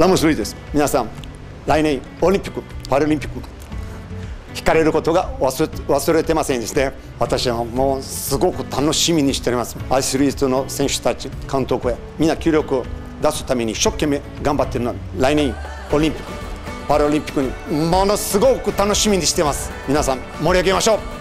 ラムスルイです。皆さん来年オリンピックパラリンピック聞かれることが忘れ忘れてませんですね。私はもうすごく楽しみにしております。アイスリートの選手たち監督やみんな協力を出すために一生懸命頑張ってるので来年オリンピックパラリンピックにものすごく楽しみにしてます。皆さん盛り上げましょう。